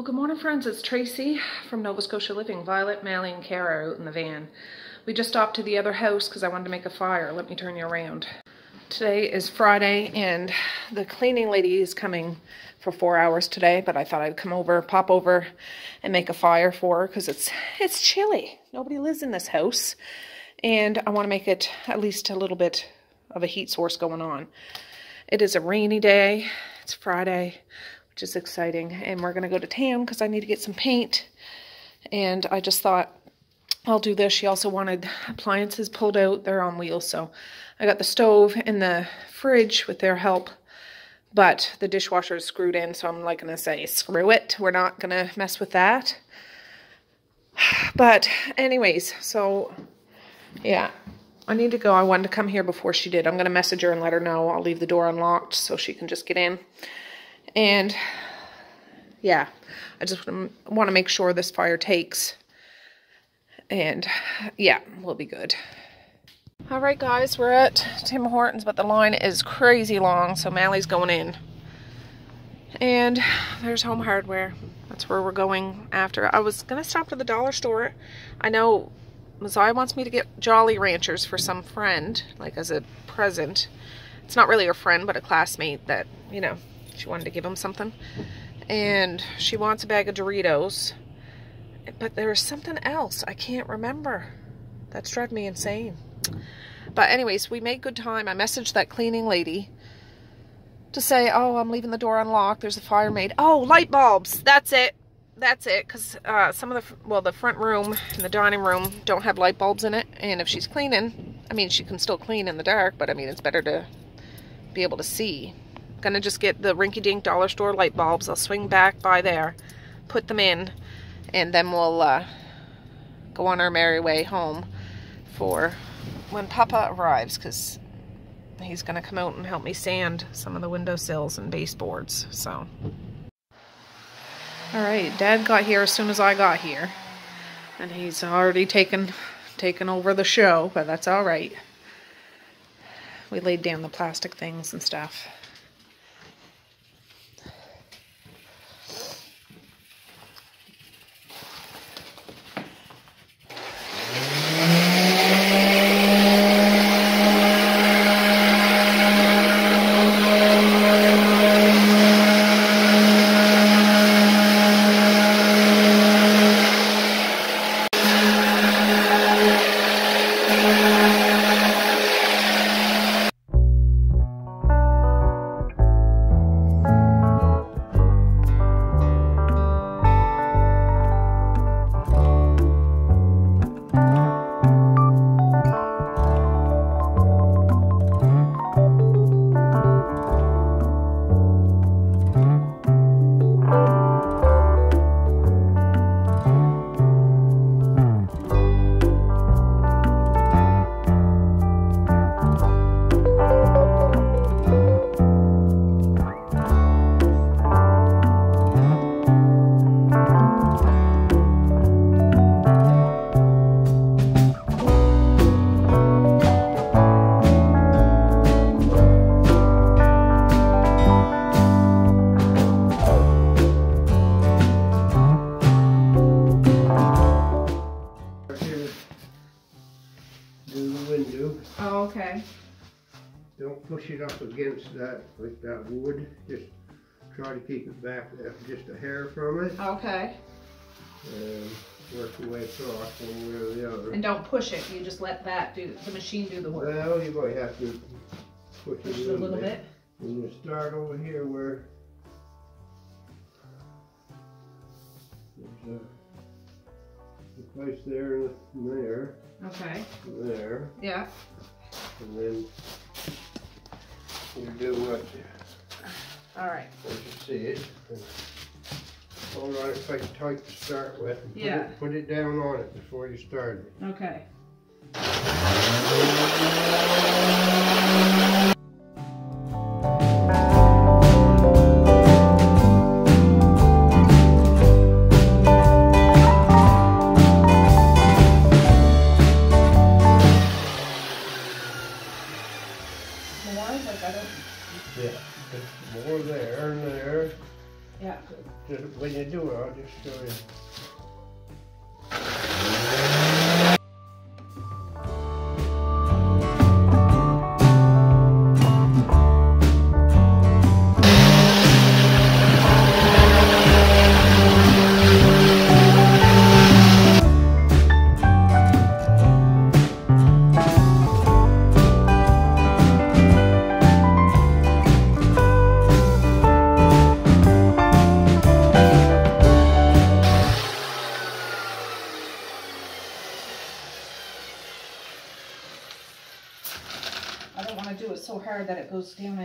Well, good morning, friends. It's Tracey from Nova Scotia Living. Violet, Mally, and Kara are out in the van. We just stopped to the other house because I wanted to make a fire. Let me turn you around. Today is Friday, and the cleaning lady is coming for four hours today, but I thought I'd come over, pop over, and make a fire for her because it's, it's chilly. Nobody lives in this house, and I want to make it at least a little bit of a heat source going on. It is a rainy day. It's Friday is exciting. And we're going to go to TAM because I need to get some paint. And I just thought I'll do this. She also wanted appliances pulled out. They're on wheels. So I got the stove and the fridge with their help. But the dishwasher is screwed in. So I'm like going to say, screw it. We're not going to mess with that. But anyways, so yeah, I need to go. I wanted to come here before she did. I'm going to message her and let her know. I'll leave the door unlocked so she can just get in. And yeah, I just want to make sure this fire takes. And yeah, we'll be good. All right, guys, we're at Tim Hortons, but the line is crazy long, so Mally's going in. And there's Home Hardware. That's where we're going after. I was going to stop at the dollar store. I know Messiah wants me to get Jolly Ranchers for some friend, like as a present. It's not really a friend, but a classmate that, you know, she wanted to give him something. And she wants a bag of Doritos. But there's something else I can't remember. That's driving me insane. But anyways, we made good time. I messaged that cleaning lady to say, oh, I'm leaving the door unlocked. There's a fire made. Oh, light bulbs. That's it. That's it. Because uh, some of the, well, the front room and the dining room don't have light bulbs in it. And if she's cleaning, I mean, she can still clean in the dark. But I mean, it's better to be able to see. Gonna just get the rinky-dink dollar store light bulbs. I'll swing back by there, put them in, and then we'll uh, go on our merry way home for when Papa arrives, because he's gonna come out and help me sand some of the windowsills and baseboards, so. All right, Dad got here as soon as I got here, and he's already taken, taken over the show, but that's all right. We laid down the plastic things and stuff. It. Okay. And work your way across one way or the other. And don't push it, you just let that do, the machine do the work. Well, you might have to push, push it a little, bit. bit. And you start over here where there's a, a place there and there. Okay. There. Yeah. And then you do what All right. as you see it. All right, if I tight to start with. Put Yeah. It, put it down on it before you start it. Okay.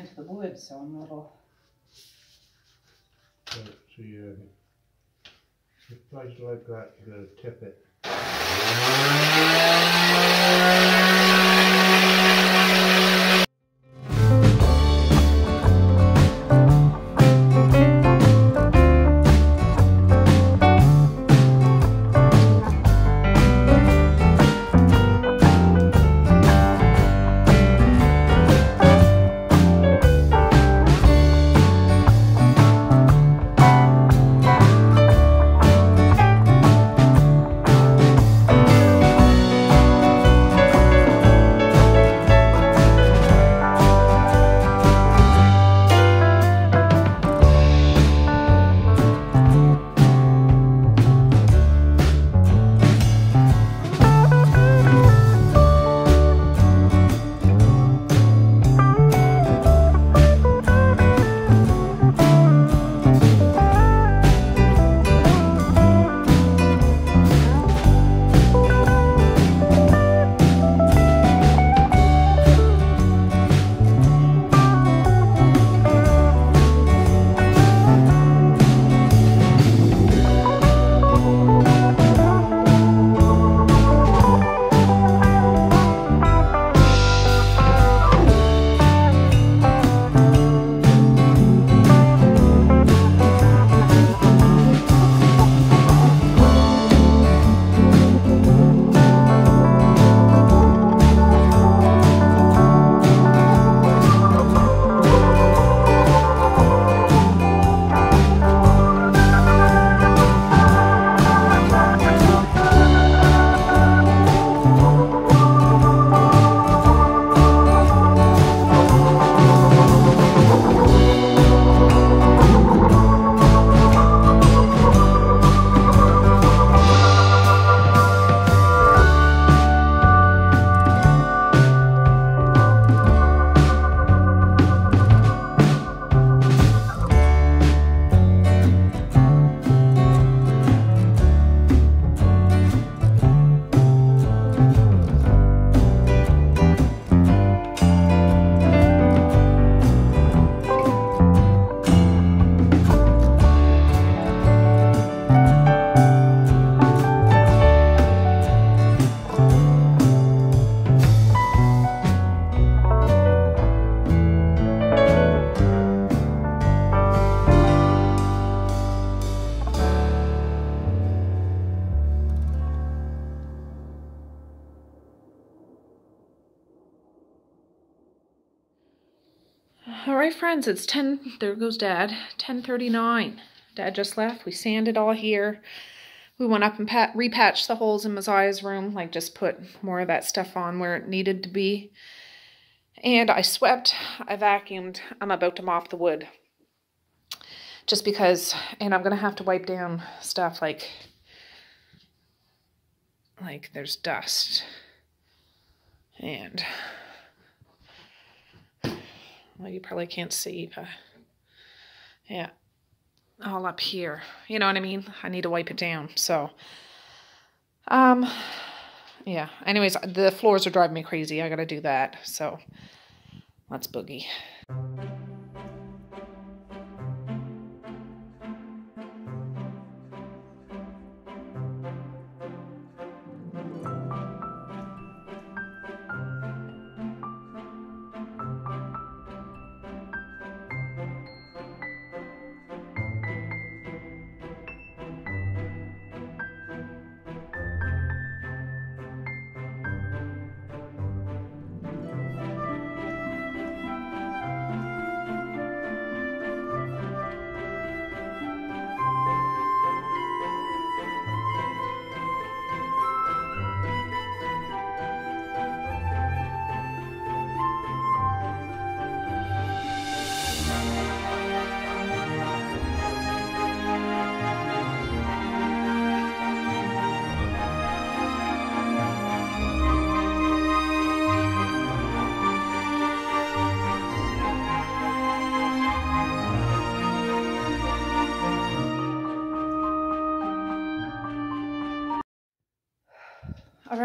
Into the wood, so I'm a little, So, so you, if it's like that, you gotta tip it. Friends, it's 10, there goes Dad, 1039. Dad just left. We sanded all here. We went up and pat, repatched the holes in Messiah's room, like just put more of that stuff on where it needed to be. And I swept, I vacuumed. I'm about to mop the wood. Just because, and I'm going to have to wipe down stuff like, like there's dust. And well, you probably can't see, but yeah, all up here. You know what I mean? I need to wipe it down. So, um, yeah. Anyways, the floors are driving me crazy. I gotta do that. So, let's boogie.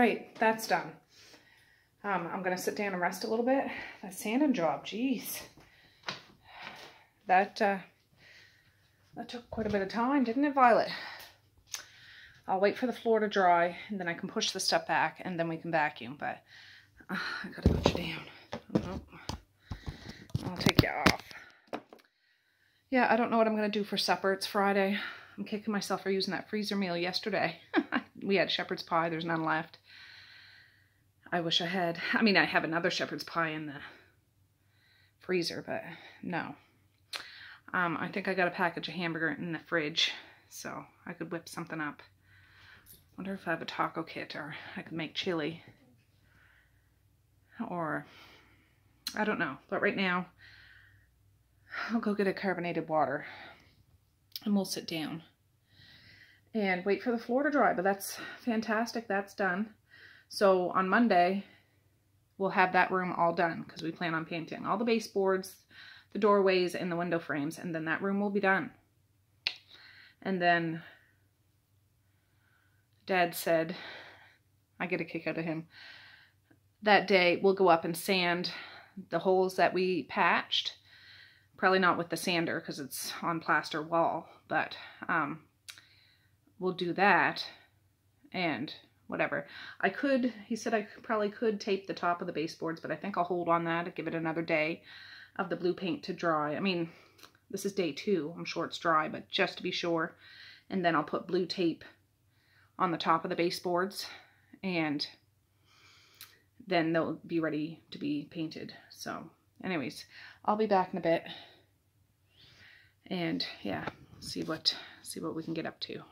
Right, that's done. Um, I'm going to sit down and rest a little bit. That sanding job, jeez. That, uh, that took quite a bit of time, didn't it, Violet? I'll wait for the floor to dry, and then I can push the stuff back, and then we can vacuum, but uh, I gotta put you down. Oh, I'll take you off. Yeah, I don't know what I'm to do for supper. It's Friday. I'm kicking myself for using that freezer meal yesterday. we had shepherd's pie. There's none left. I wish I had. I mean, I have another shepherd's pie in the freezer, but no. Um, I think I got a package of hamburger in the fridge, so I could whip something up. wonder if I have a taco kit or I could make chili. Or, I don't know. But right now, I'll go get a carbonated water and we'll sit down and wait for the floor to dry. But that's fantastic. That's done. So on Monday, we'll have that room all done because we plan on painting all the baseboards, the doorways, and the window frames. And then that room will be done. And then Dad said, I get a kick out of him, that day we'll go up and sand the holes that we patched Probably not with the sander because it's on plaster wall, but um, we'll do that and whatever. I could, he said I probably could tape the top of the baseboards, but I think I'll hold on that, give it another day of the blue paint to dry. I mean, this is day two. I'm sure it's dry, but just to be sure. And then I'll put blue tape on the top of the baseboards and then they'll be ready to be painted. So anyways, I'll be back in a bit and yeah, see what see what we can get up to.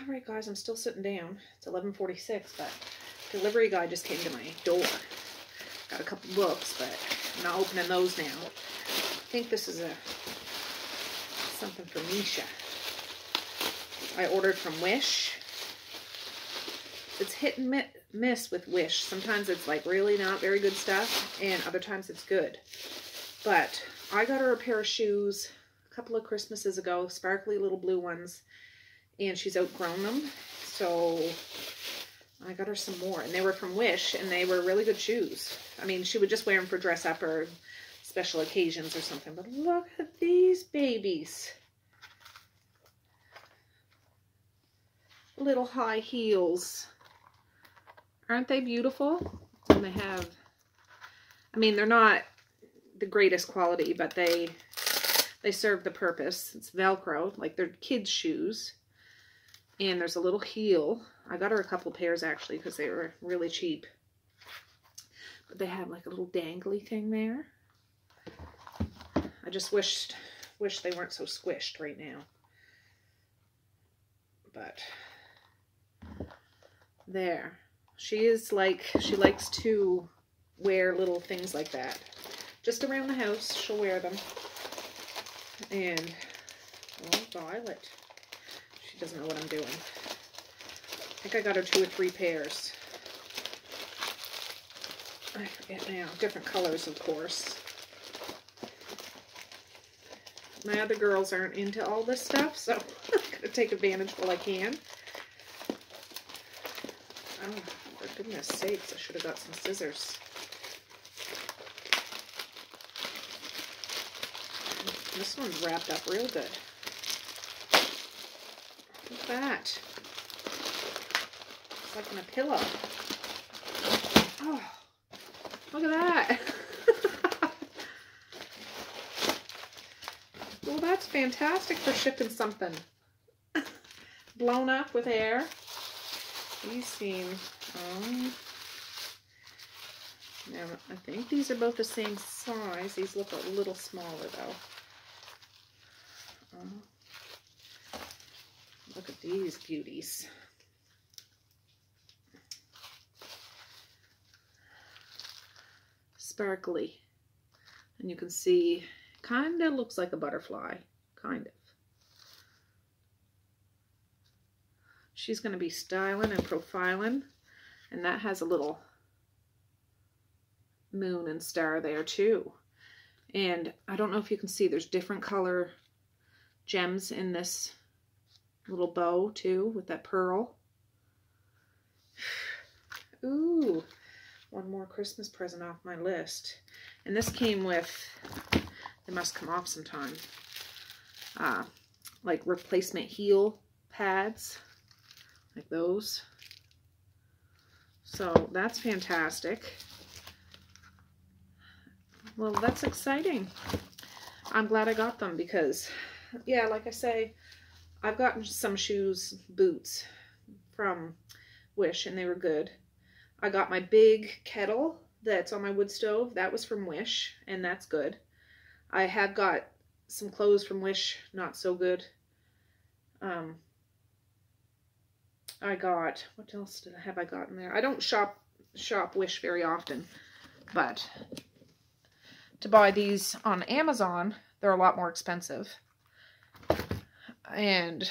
All right, guys, I'm still sitting down. It's 11:46, but delivery guy just came to my door. Got a couple books, but I'm not opening those now. I think this is a something for Misha. I ordered from Wish. It's hit and miss with Wish. Sometimes it's like really not very good stuff, and other times it's good. But I got her a pair of shoes a couple of Christmases ago, sparkly little blue ones, and she's outgrown them. So I got her some more, and they were from Wish, and they were really good shoes. I mean, she would just wear them for dress up or special occasions or something. But look at these babies. Little high heels. Aren't they beautiful? And they have, I mean, they're not the greatest quality, but they they serve the purpose. It's Velcro, like they're kids' shoes. And there's a little heel. I got her a couple pairs actually because they were really cheap. But they have like a little dangly thing there. I just wished wish they weren't so squished right now. But there. She is like, she likes to wear little things like that just around the house. She'll wear them. And, oh, Violet. Doesn't know what I'm doing. I think I got her two or three pairs. I forget now. Different colors, of course. My other girls aren't into all this stuff, so I'm going to take advantage while I can. Oh, for goodness sakes, I should have got some scissors. This one's wrapped up real good. Look at that. It's like in a pillow. Oh, look at that. well, that's fantastic for shipping something. Blown up with air. These seem, um, now, I think these are both the same size. These look a little smaller, though. Look at these beauties. Sparkly. And you can see, kind of looks like a butterfly. Kind of. She's going to be styling and profiling. And that has a little moon and star there too. And I don't know if you can see, there's different color gems in this little bow too with that pearl. Ooh, one more Christmas present off my list. And this came with, they must come off sometime, uh, like replacement heel pads, like those. So that's fantastic. Well, that's exciting. I'm glad I got them because, yeah, like I say, I've gotten some shoes, boots from Wish, and they were good. I got my big kettle that's on my wood stove. That was from Wish, and that's good. I have got some clothes from Wish, not so good. Um, I got, what else did I have I gotten there? I don't shop shop Wish very often, but to buy these on Amazon, they're a lot more expensive. And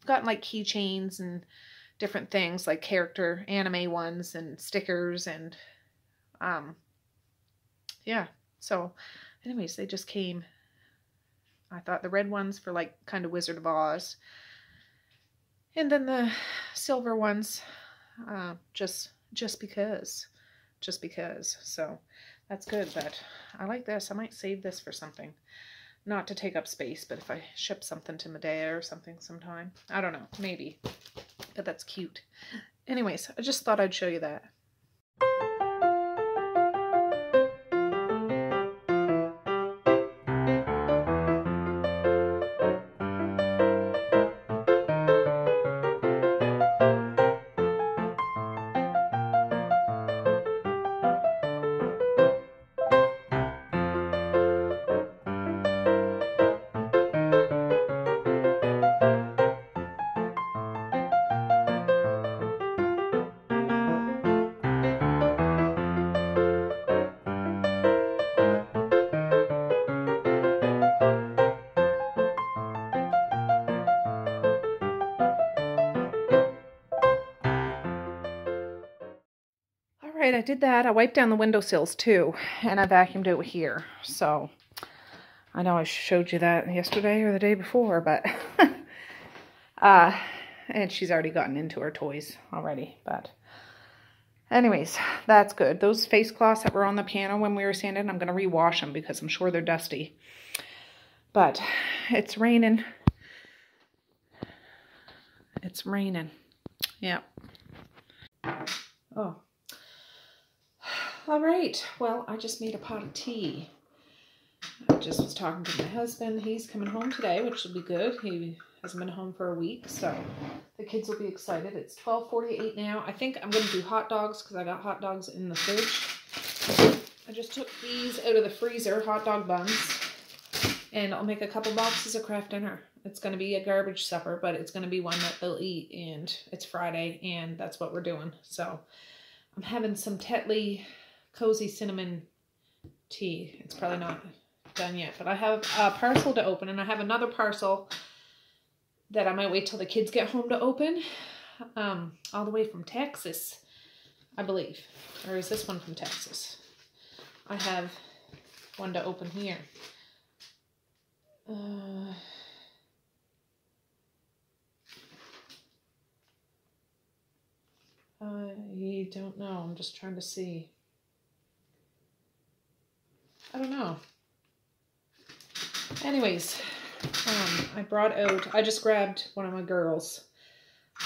I've gotten like keychains and different things like character anime ones and stickers and um yeah. So anyways they just came. I thought the red ones for like kind of Wizard of Oz. And then the silver ones uh just just because just because. So that's good but I like this. I might save this for something not to take up space but if I ship something to Medea or something sometime I don't know maybe but that's cute. Anyways, I just thought I'd show you that. Did that. I wiped down the windowsills too, and I vacuumed it here. So I know I showed you that yesterday or the day before, but uh, and she's already gotten into her toys already. But anyways, that's good. Those face cloths that were on the piano when we were sanding, I'm going to rewash them because I'm sure they're dusty. But it's raining. It's raining. Yep. Oh, all right, well, I just made a pot of tea. I just was talking to my husband. He's coming home today, which will be good. He hasn't been home for a week, so the kids will be excited. It's 12.48 now. I think I'm going to do hot dogs because I got hot dogs in the fridge. I just took these out of the freezer, hot dog buns, and I'll make a couple boxes of Kraft Dinner. It's going to be a garbage supper, but it's going to be one that they'll eat, and it's Friday, and that's what we're doing. So I'm having some Tetley cozy cinnamon tea. It's probably not done yet, but I have a parcel to open and I have another parcel that I might wait till the kids get home to open. Um, all the way from Texas, I believe. Or is this one from Texas? I have one to open here. Uh, I don't know. I'm just trying to see. I don't know. Anyways, um, I brought out, I just grabbed one of my girls.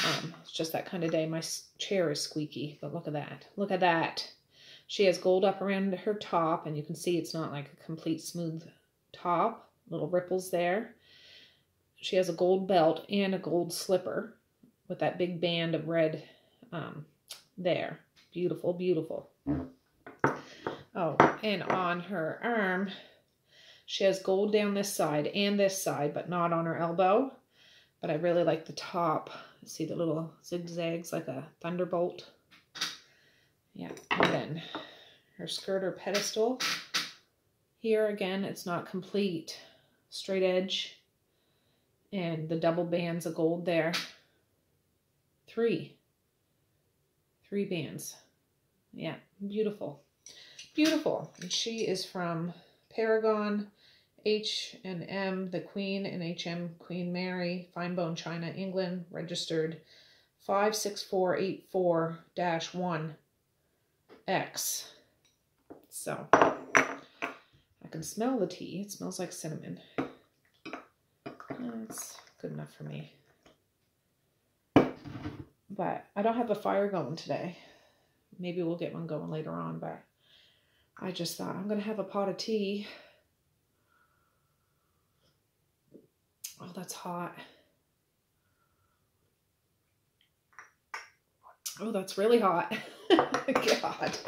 Um, it's just that kind of day. My chair is squeaky, but look at that. Look at that. She has gold up around her top, and you can see it's not like a complete smooth top. Little ripples there. She has a gold belt and a gold slipper with that big band of red um, there. Beautiful, beautiful. Oh, and on her arm, she has gold down this side and this side, but not on her elbow. But I really like the top. See the little zigzags like a thunderbolt. Yeah, and then her skirt or pedestal. Here again, it's not complete. Straight edge. And the double bands of gold there. Three. Three bands. Yeah, beautiful. Beautiful. And she is from Paragon, H&M, The Queen, and H&M Queen Mary, Fine Bone China, England, registered 56484-1X. So, I can smell the tea. It smells like cinnamon. That's good enough for me. But I don't have a fire going today. Maybe we'll get one going later on, but I just thought I'm going to have a pot of tea. Oh, that's hot. Oh, that's really hot. God.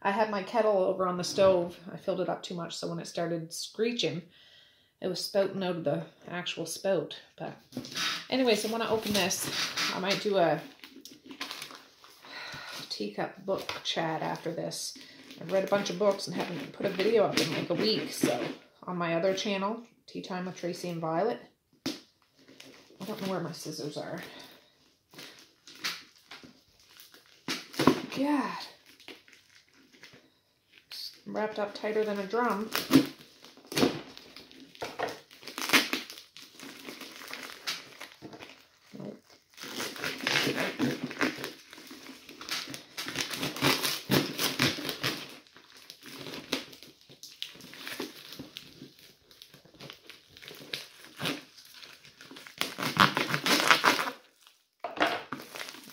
I had my kettle over on the stove. I filled it up too much, so when it started screeching, it was spouting out of the actual spout. But anyway, so when I open this, I might do a teacup book chat after this. I've read a bunch of books and haven't put a video up in like a week, so on my other channel, Tea Time with Tracey and Violet. I don't know where my scissors are. God. Wrapped up tighter than a drum.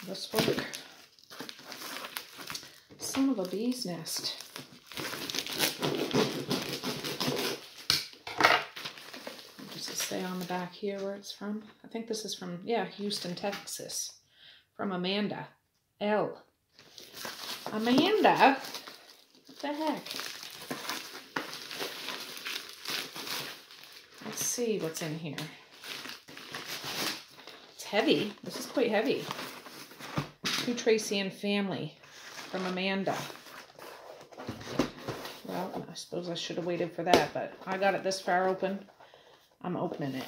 This work. Son of a bee's nest. Does it say on the back here where it's from? I think this is from, yeah, Houston, Texas. From Amanda L. Amanda? What the heck? Let's see what's in here. It's heavy. This is quite heavy. To Tracey and Family from Amanda. Suppose I should have waited for that, but I got it this far open. I'm opening it.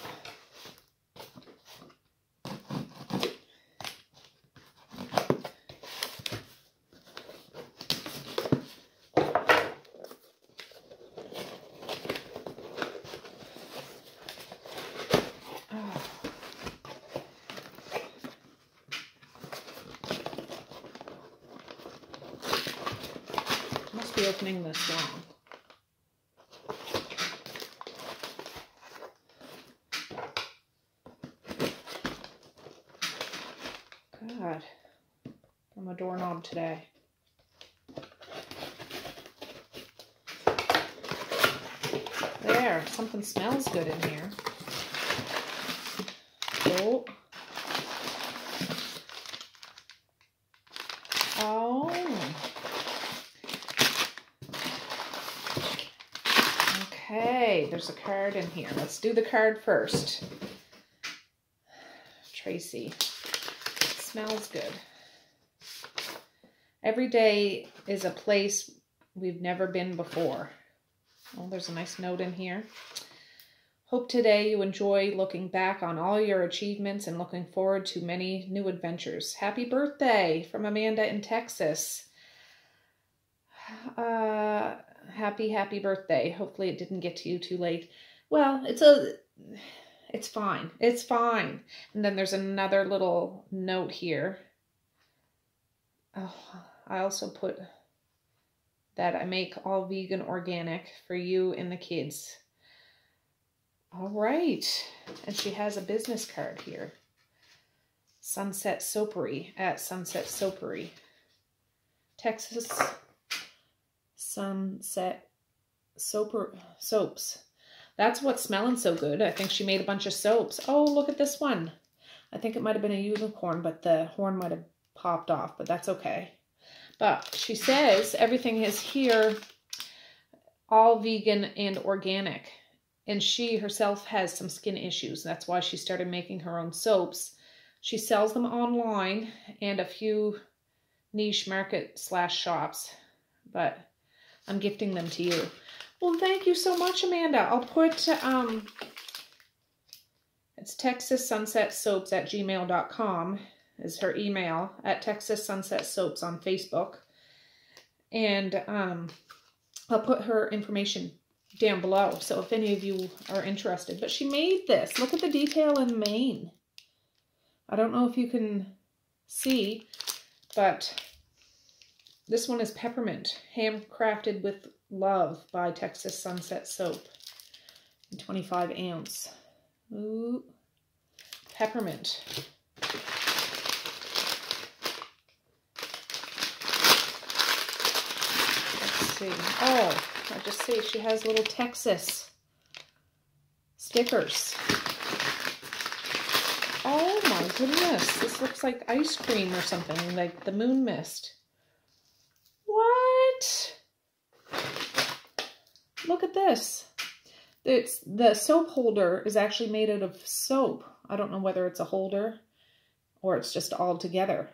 Oh. Must be opening this wrong. God, I'm a doorknob today. There, something smells good in here. Oh. Oh. Okay, there's a card in here. Let's do the card first. Tracey. It smells good. Every day is a place we've never been before. Oh, there's a nice note in here. Hope today you enjoy looking back on all your achievements and looking forward to many new adventures. Happy birthday from Amanda in Texas. Uh, happy, happy birthday. Hopefully it didn't get to you too late. Well, it's a, it's fine. It's fine. And then there's another little note here. Oh, I also put that I make all vegan organic for you and the kids. All right. And she has a business card here. Sunset Soapery at Sunset Soapery. Texas Sunset Soaper Soaps. That's what's smelling so good. I think she made a bunch of soaps. Oh, look at this one. I think it might have been a unicorn, but the horn might have popped off, but that's okay. But she says everything is here all vegan and organic. And she herself has some skin issues. That's why she started making her own soaps. She sells them online and a few niche market slash shops. But I'm gifting them to you. Well, thank you so much, Amanda. I'll put, um, it's Texas Sunset Soaps at gmail.com is her email at Texas Sunset Soaps on Facebook. And um, I'll put her information down below. So if any of you are interested. But she made this. Look at the detail in Maine. I don't know if you can see, but this one is peppermint, handcrafted with love by Texas Sunset Soap, 25 ounce. Ooh, peppermint. Let's see. Oh, I just see she has little Texas stickers. Oh my goodness, this looks like ice cream or something, like the moon mist. What? Look at this. It's the soap holder is actually made out of soap. I don't know whether it's a holder or it's just all together.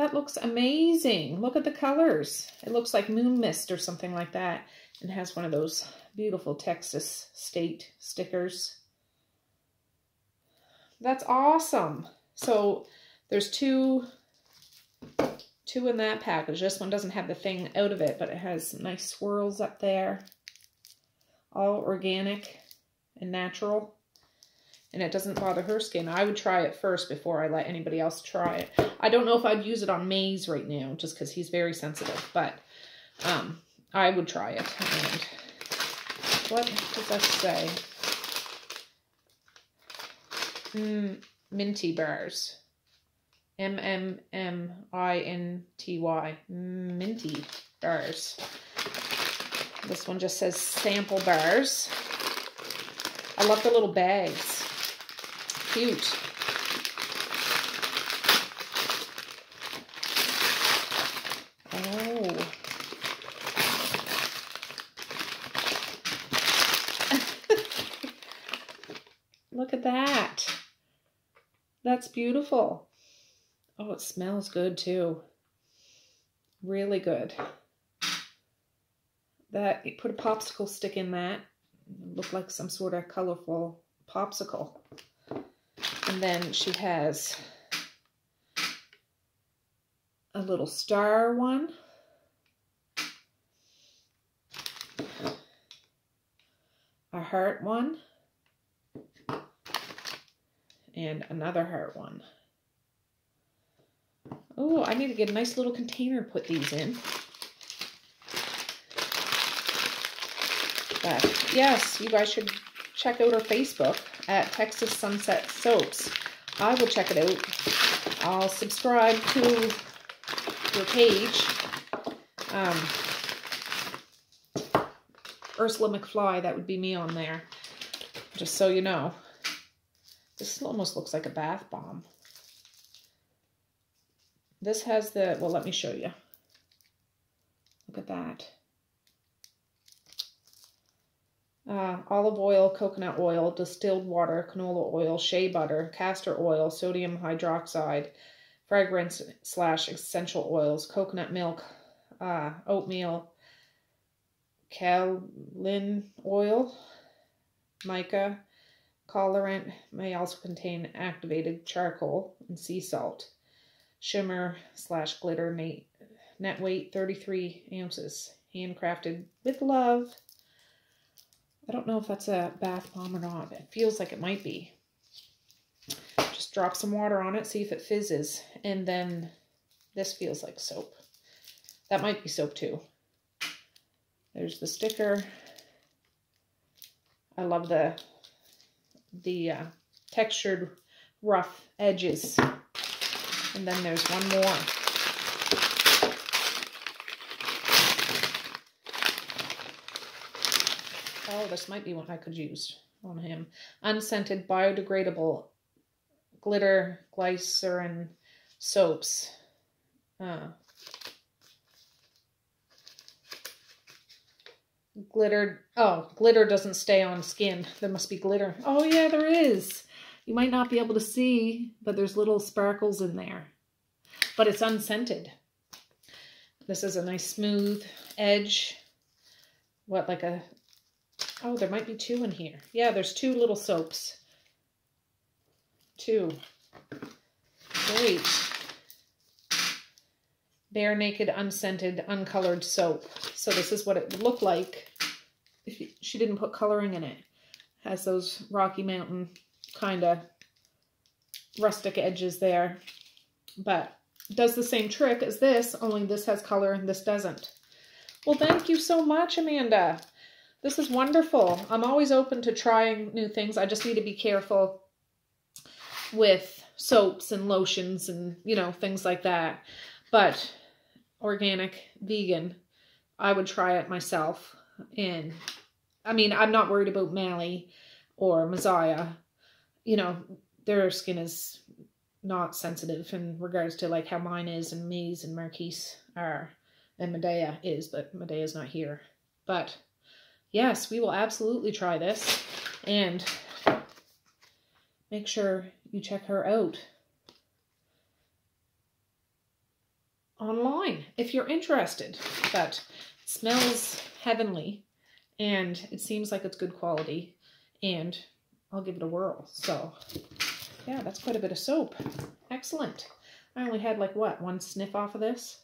That looks amazing. Look at the colors. It looks like moon mist or something like that. And has one of those beautiful Texas state stickers. That's awesome. So there's two, two in that package. This one doesn't have the thing out of it, but it has nice swirls up there. All organic and natural. And it doesn't bother her skin. I would try it first before I let anybody else try it. I don't know if I'd use it on Maze right now, just because he's very sensitive. But um, I would try it. And what does that say? Mm, minty bars. M M M I N T Y. Minty bars. This one just says sample bars. I love the little bags. Cute. Oh. Look at that. That's beautiful. Oh, it smells good too. Really good. That, put a popsicle stick in that. Look like some sort of colorful popsicle. And then she has a little star one. A heart one and another heart one. Oh, I need to get a nice little container put these in. But yes, you guys should check out our Facebook at Texas Sunset Soaps. I will check it out. I'll subscribe to your page. Um, Ursula McFly, that would be me on there. Just so you know. This almost looks like a bath bomb. This has the, well, let me show you. Look at that. Uh, olive oil, coconut oil, distilled water, canola oil, shea butter, castor oil, sodium hydroxide, fragrance slash essential oils, coconut milk, uh, oatmeal, kaolin oil, mica, Colorant may also contain activated charcoal and sea salt. Shimmer slash glitter net, net weight 33 ounces. Handcrafted with love. I don't know if that's a bath bomb or not. It feels like it might be. Just drop some water on it, see if it fizzes. And then this feels like soap. That might be soap too. There's the sticker. I love the the uh, textured rough edges. And then there's one more. Oh, this might be one I could use on him. Unscented biodegradable glitter glycerin soaps. Uh, glitter. Oh, glitter doesn't stay on skin. There must be glitter. Oh, yeah, there is. You might not be able to see, but there's little sparkles in there. But it's unscented. This is a nice smooth edge. What, like a... Oh, there might be two in here. Yeah, there's two little soaps. Two. Great. Bare Naked Unscented Uncolored Soap. So this is what it would look like if she didn't put coloring in it. Has those Rocky Mountain kind of rustic edges there. But does the same trick as this, only this has color and this doesn't. Well, thank you so much, Amanda. This is wonderful. I'm always open to trying new things. I just need to be careful with soaps and lotions and, you know, things like that. But organic, vegan, I would try it myself. And I mean, I'm not worried about Mally or Messiah. You know, their skin is not sensitive in regards to like how mine is and May's and Marquise are and Medea is, but Medea's not here. But yes, we will absolutely try this and make sure you check her out online if you're interested. But smells heavenly and it seems like it's good quality and I'll give it a whirl. So yeah, that's quite a bit of soap. Excellent. I only had like what, one sniff off of this?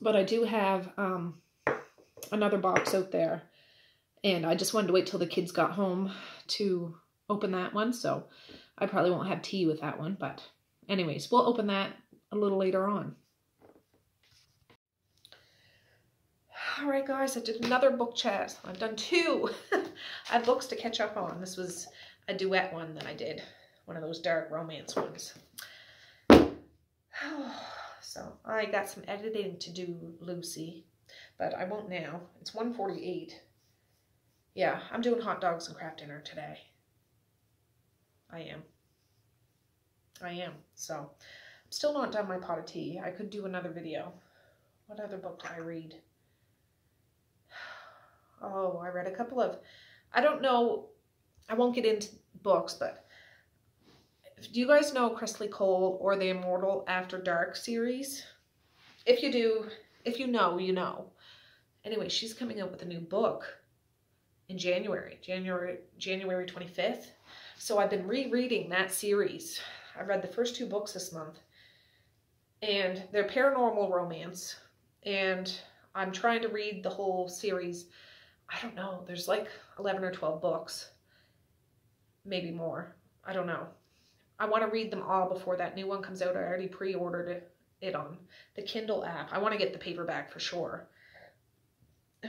But I do have um, another box out there and I just wanted to wait till the kids got home to open that one. So I probably won't have tea with that one, but anyways, we'll open that a little later on. All right, guys, I did another book chat. I've done two. I have books to catch up on. This was a duet one that I did, one of those dark romance ones. So I got some editing to do, Lucy, but I won't now. It's 148. Yeah, I'm doing hot dogs and Kraft Dinner today. I am. I am. So I'm still not done my pot of tea. I could do another video. What other book did I read? Oh, I read a couple of, I don't know, I won't get into books, but do you guys know Kresley Cole or the Immortal After Dark series? If you do, if you know, you know. Anyway, she's coming out with a new book in January, January, January 25th. So I've been rereading that series. I read the first two books this month and they're paranormal romance. And I'm trying to read the whole series. I don't know. There's like 11 or 12 books, maybe more. I don't know. I want to read them all before that new one comes out. I already pre-ordered it, on the Kindle app. I want to get the paperback for sure.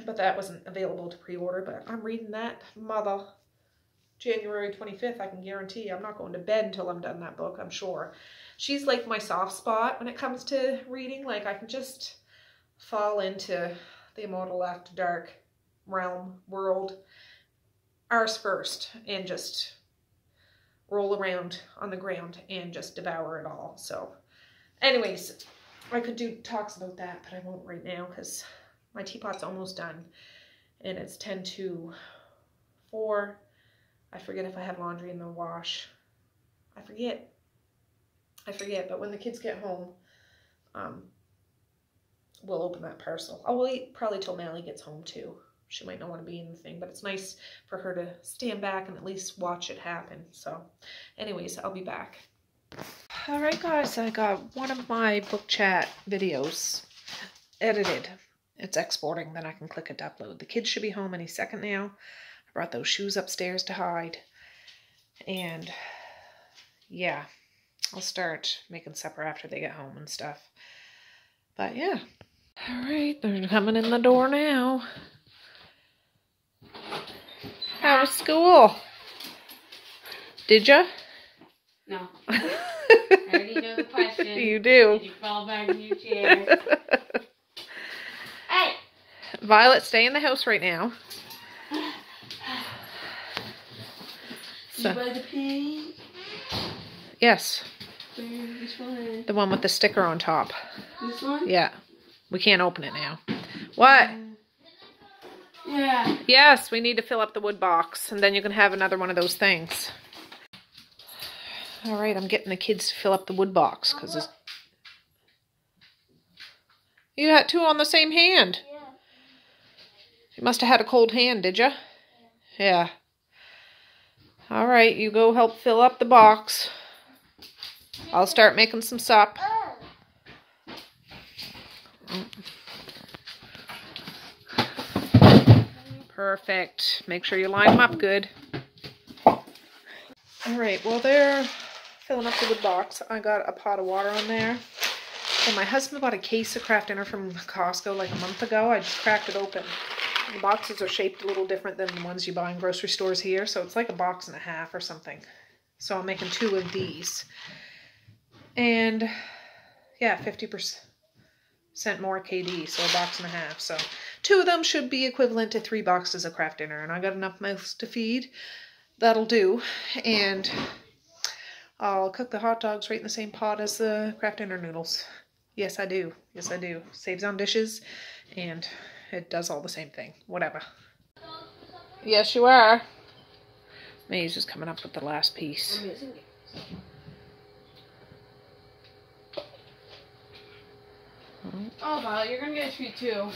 But that wasn't available to pre-order, but I'm reading that mother January 25th, I can guarantee. I'm not going to bed until I'm done that book, I'm sure. She's like my soft spot when it comes to reading. Like I can just fall into the Immortal After Dark realm, world, ours first, and just roll around on the ground and just devour it all. So anyways, I could do talks about that, but I won't right now because my teapot's almost done and it's 10 to 4. I forget if I have laundry in the wash. I forget. I forget, but when the kids get home, um, we'll open that parcel. I'll wait probably till Mally gets home too she might not want to be in the thing, but it's nice for her to stand back and at least watch it happen. So anyways, I'll be back. All right, guys, I got one of my book chat videos edited. It's exporting, then I can click it to upload. The kids should be home any second now. I brought those shoes upstairs to hide. And yeah, I'll start making supper after they get home and stuff. But yeah. All right, they're coming in the door now. How was school? Did you? No. I already know the question. You do. Did you fall back in your chair? hey! Violet, stay in the house right now. So, you buy the paint? yes, which one? the one with the sticker on top. This one? Yeah. We can't open it now. What? Yeah. Yes, we need to fill up the wood box, and then you can have another one of those things. All right, I'm getting the kids to fill up the wood box because it's. You had two on the same hand. Yeah. You must have had a cold hand, did you? Yeah. All right, you go help fill up the box. I'll start making some sup. Oh. Mm. Perfect. Make sure you line them up good. All right, well, they're filling up the wood box. I got a pot of water on there. And my husband bought a case of Kraft Dinner from Costco like a month ago. I just cracked it open. The boxes are shaped a little different than the ones you buy in grocery stores here, so it's like a box and a half or something. So I'm making two of these. And yeah, 50% more KD, so a box and a half. So two of them should be equivalent to three boxes of Kraft Dinner, and I got enough mouths to feed. That'll do. And I'll cook the hot dogs right in the same pot as the Kraft Dinner noodles. Yes, I do. Yes, I do. Saves on dishes, and it does all the same thing. Whatever. Yes, you are. May's just coming up with the last piece. Oh, Violet, you're gonna get a treat too.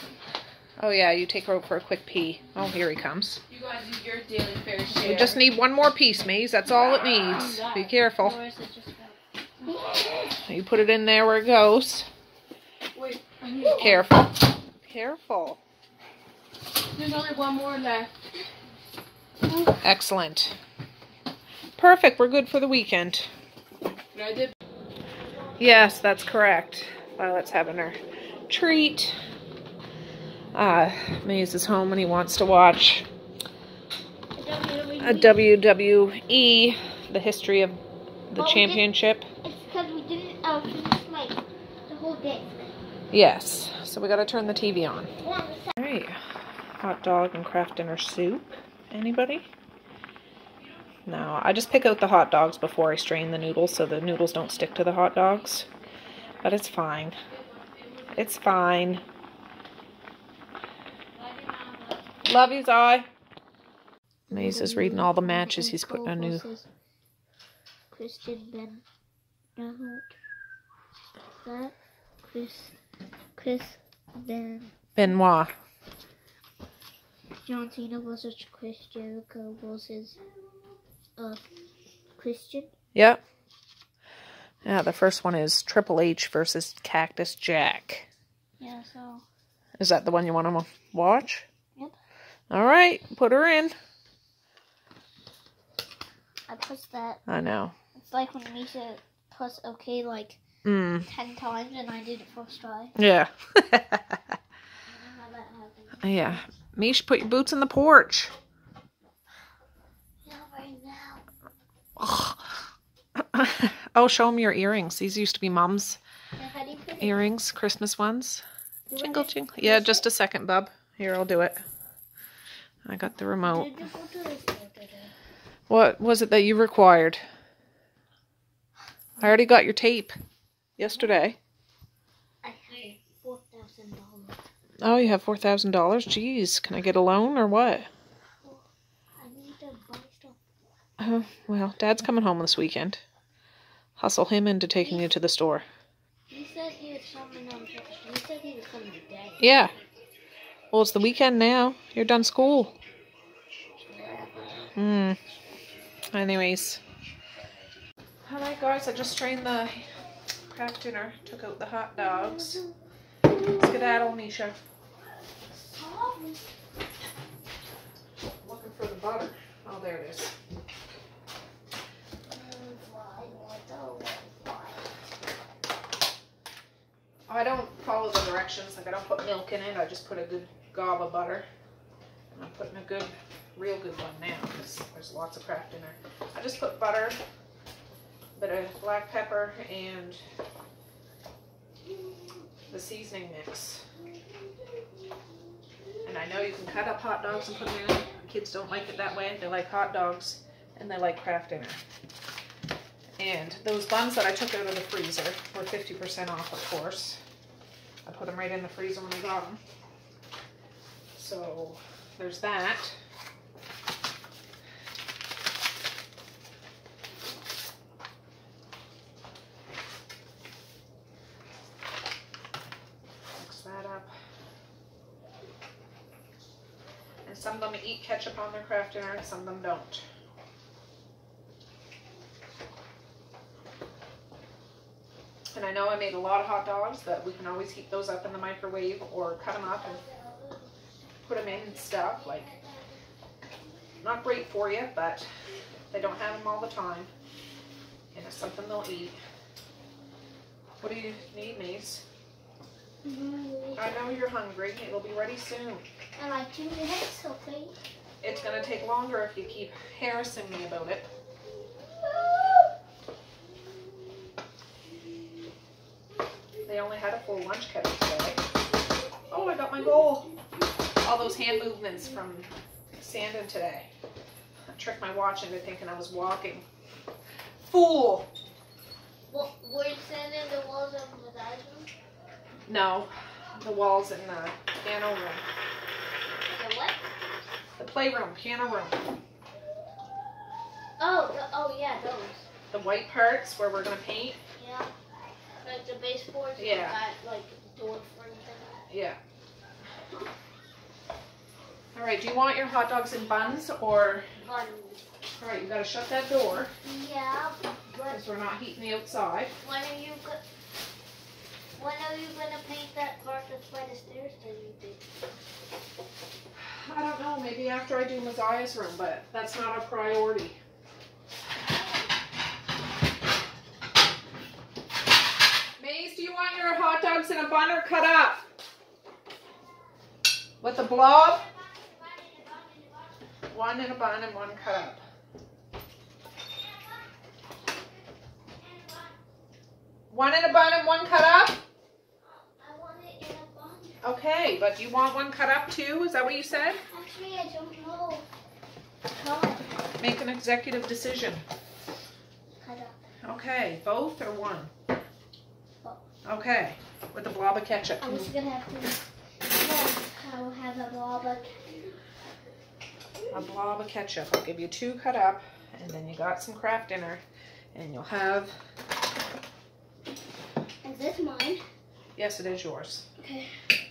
Oh yeah, you take her out for a quick pee. Oh, here he comes. You guys use your daily fair share. We just need one more piece, Maze. That's all it needs. Be careful. Or is it just You put it in there where it goes. Wait, I need. Careful. Careful. There's only one more left. Excellent. Perfect. We're good for the weekend. But I did. Yes, that's correct. Violet's having her treat. Uh, Maze is home and he wants to watch a WWE, the history of the Well, championship. It's because we didn't uh, finish like the whole disc. Yes, so we gotta turn the TV on. All right, hot dog and Kraft dinner soup. Anybody? No, I just pick out the hot dogs before I strain the noodles so the noodles don't stick to the hot dogs. But it's fine. It's fine. Love you, Zai. Maze is reading all the matches he's putting on new. Christian Ben. No. That Chris. Chris Ben. Benoit. John Cena versus Chris Jericho versus uh Christian. Yep. Yeah, the first one is Triple H versus Cactus Jack. Yeah, so Is that the one you want to watch? All right, put her in. I pressed that. I know. It's like when Misha press OK like Mm, ten times and I did it first try. yeah. I don't know how that happened. yeah. Misha, put your boots in the porch. Yeah, right now. oh, show them your earrings. These used to be Mom's Yeah, how do you put it? earrings, Christmas ones. Jingle, jingle. Yeah, just a second, bub. Here, I'll do it. I got the remote. What was it that you required? I already got your tape yesterday. I have four thousand dollars. Oh, you have $4,000? Jeez, can I get a loan or what? I need to buy stuff. Uh, well, Dad's coming home this weekend. Hustle him into taking you to the store. He said he was coming on. He said he was coming today. Yeah. Well, it's the weekend now. You're done school. Hmm. Anyways. Alright, guys, I just strained the Kraft dinner. Took out the hot dogs. Skedaddle, Misha. Looking for the butter. Oh, there it is. I don't follow the directions. Like I don't put milk in it. I just put a good gob of butter. And I'm putting a good, real good one now because there's lots of Kraft in there. I just put butter, a bit of black pepper, and the seasoning mix. And I know you can cut up hot dogs and put them in. Kids don't like it that way. They like hot dogs and they like Kraft dinner. And those buns that I took out of the freezer were 50% off, of course. I put them right in the freezer when I got them. So there's that. Mix that up. And some of them eat ketchup on their Kraft dinner and some of them don't. And I know I made a lot of hot dogs, but we can always heat those up in the microwave or cut them up and put them in and stuff. Like, not great for you, but They don't have them all the time. And it's something they'll eat. What do you need, Mace? Mm-hmm. I know you're hungry. It'll be ready soon. I like two minutes, okay? It's gonna take longer if you keep harassing me about it. They only had a full lunch kettle today. Oh, I got my goal. All those hand movements from Sandon today. I tricked my watch into thinking I was walking. Fool! Were you sanding the walls of the dining room? No, the walls in the piano room. The what? The playroom, piano room. Oh, the, oh yeah, those. The white parts where we're gonna paint. Yeah. Like the baseboards and Yeah. that, like door frame thing. Yeah. All right, do you want your hot dogs in buns or, Fun. all right, you gotta shut that door Yeah, but because we're not heating the outside. when are you go- when are you gonna paint that part that's by the stairs that you did? I don't know, maybe after I do Messiah's room, but that's not a priority. Maze, do you want your hot dogs in a bun or cut up? With a blob? One in a bun and one cut up. One in a bun and one cut up? I want it in a bun. Okay, but do you want one cut up too? Is that what you said? Actually, I don't know. Make an executive decision. Cut up. Okay, both or one? Both. Okay, with a blob of ketchup. I'm just gonna have to. Yes, I will have a blob of. A blob of ketchup. I'll give you two cut up, and then you got some Kraft dinner, and you'll have. Is this mine? Yes, it is yours. Okay.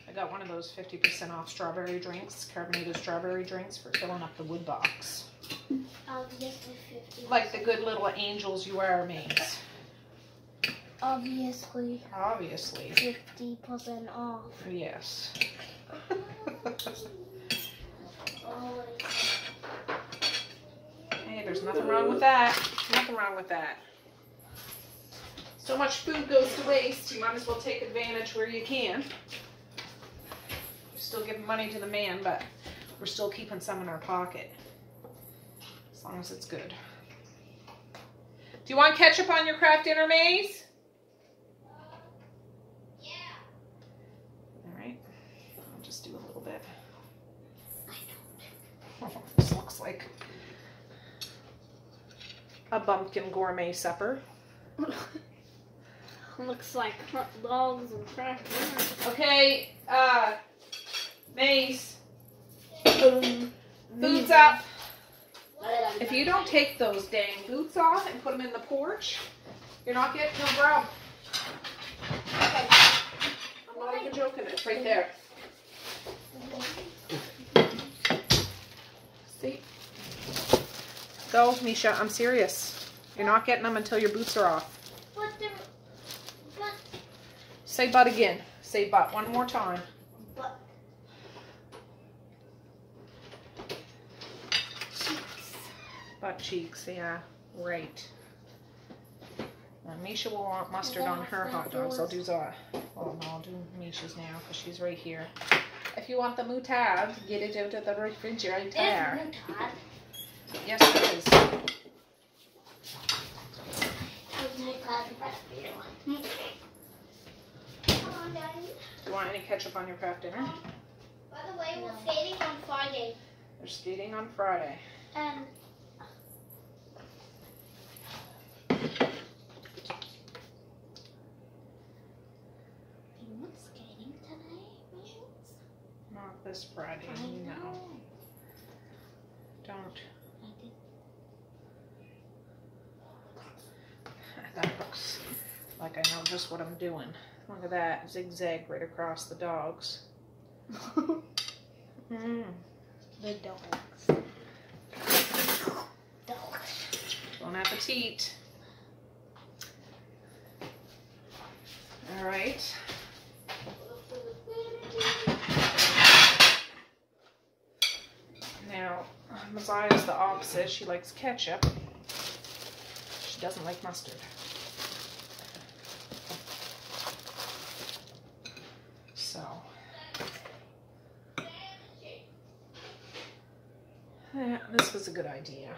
I got one of those 50% off strawberry drinks, carbonated strawberry drinks for filling up the wood box. Obviously 50. Like the good little angels you are, Maze. Obviously Obviously. 50% off. Yes. Always. Hey, there's nothing wrong with that. Nothing wrong with that. So much food goes to waste, you might as well take advantage where you can. We're still giving money to the man, but we're still keeping some in our pocket. As long as it's good. Do you want ketchup on your Kraft dinner, Maze? Yeah. Alright. I'll just do a little bit. This looks like a bumpkin gourmet supper. Looks like hot dogs and crackers. Okay, uh, Mace, Um, boots up. If you don't take those dang boots off and put them in the porch, you're not getting no grub. I'm not even joking, it's right there. See? Go, Misha, I'm serious. You're not getting them until your boots are off. But the, but, Say butt again. Say butt one more time. but. Cheeks. Butt cheeks, yeah, right. Now, Misha will want mustard on her hot dogs. I'll do that. Well, no, I'll do Misha's now because she's right here. If you want the moutarde, get it out of the refrigerator. Mutad. Yes, it is. Come on, Daddy. Do you want any ketchup on your Kraft dinner? By the way, we're skating on Friday. They're skating on Friday. Um, and you want skating today, Mace? Not this Friday. No, don't. I did. Like I know just what I'm doing. Look at that zigzag right across the dogs. Mm. The dogs. Dogs. Bon appetit. All right. Now, Messiah's the opposite. She likes ketchup. She doesn't like mustard. So. Yeah, this was a good idea.